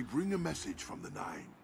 I bring a message from the Nine.